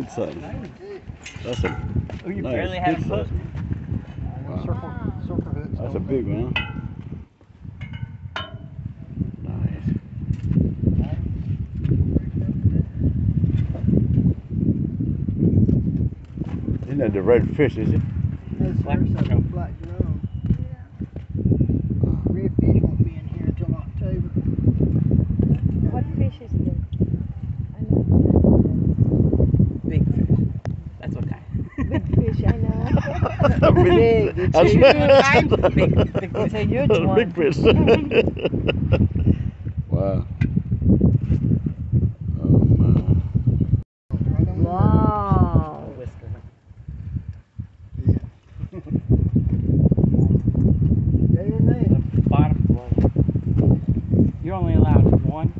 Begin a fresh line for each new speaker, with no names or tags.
big size. That's a
Oh, you
nice,
barely
good
had him
size. Wow.
Circle, circle hooks.
That's a big one. Nice. Isn't that the red fish, is it?
No,
Black
sir, so
drum.
black drum.
big.
It's a big.
It's
a
huge
one. Big fish.
wow. Bottom You're
only allowed one.